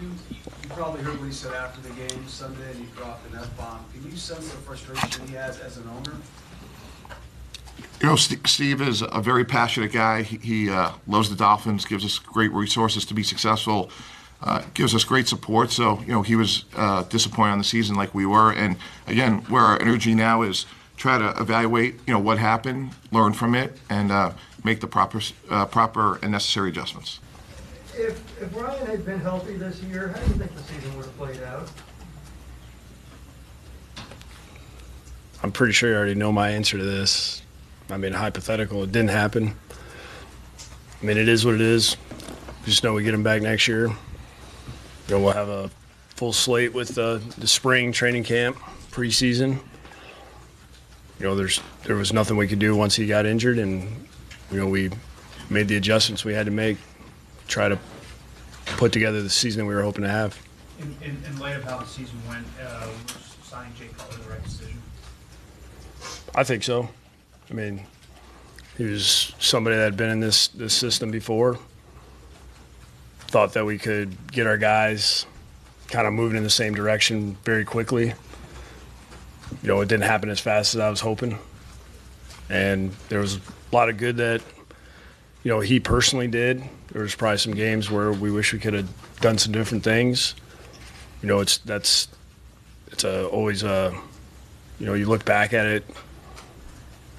you, you probably heard what he said after the game Sunday, and he dropped an F-bomb. Can you sense the frustration he has as an owner? You know, Steve is a very passionate guy. He, he uh, loves the Dolphins, gives us great resources to be successful, uh, gives us great support. So, you know, he was uh, disappointed on the season like we were. And again, where our energy now is try to evaluate, you know, what happened, learn from it, and uh, make the proper, uh, proper and necessary adjustments. If, if Ryan had been healthy this year, how do you think the season would have played out? I'm pretty sure you already know my answer to this. I mean, hypothetical, it didn't happen. I mean, it is what it is. Just know we get him back next year. You know, we'll have a full slate with uh, the spring training camp, preseason. You know, there's there was nothing we could do once he got injured, and you know we made the adjustments we had to make, try to put together the season we were hoping to have. In, in, in light of how the season went, uh, was signing Jay Cutler the right decision? I think so. I mean, he was somebody that had been in this this system before. Thought that we could get our guys kind of moving in the same direction very quickly. You know, it didn't happen as fast as I was hoping, and there was a lot of good that you know he personally did. There was probably some games where we wish we could have done some different things. You know, it's that's it's a, always a you know you look back at it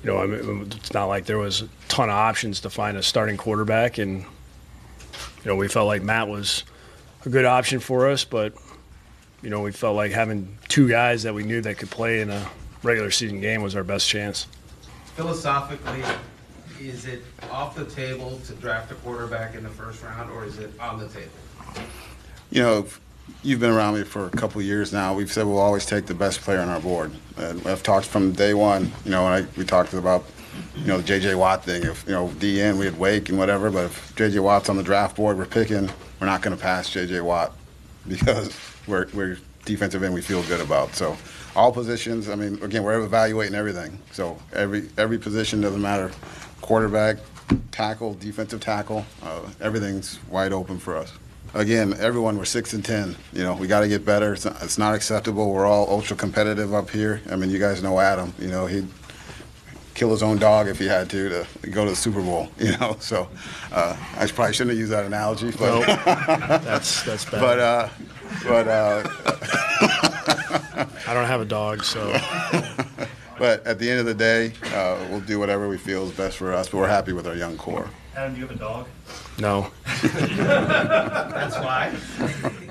you know, I mean, it's not like there was a ton of options to find a starting quarterback, and you know, we felt like Matt was a good option for us, but you know, we felt like having two guys that we knew that could play in a regular season game was our best chance. Philosophically, is it off the table to draft a quarterback in the first round, or is it on the table? You know, you've been around me for a couple years now. We've said we'll always take the best player on our board. And I've talked from day one, you know, I, we talked about, you know, the J.J. Watt thing. If, you know, DN, we had Wake and whatever, but if J.J. Watt's on the draft board, we're picking, we're not going to pass J.J. Watt because we're, we're defensive end we feel good about. So all positions, I mean, again, we're evaluating everything. So every, every position doesn't matter. Quarterback, tackle, defensive tackle, uh, everything's wide open for us again, everyone, we're six and ten. You know, we got to get better. It's not, it's not, acceptable. We're all ultra competitive up here. I mean, you guys know Adam. You know, he'd kill his own dog if he had to to go to the Super Bowl. You know, so uh, I probably shouldn't have used that analogy, but Well, that's that's bad. but uh, but uh, I don't have a dog, so but at the end of the day, uh, we'll do whatever we feel is best for us. But we're happy with our young core. Adam, do you have a dog? no. That's why.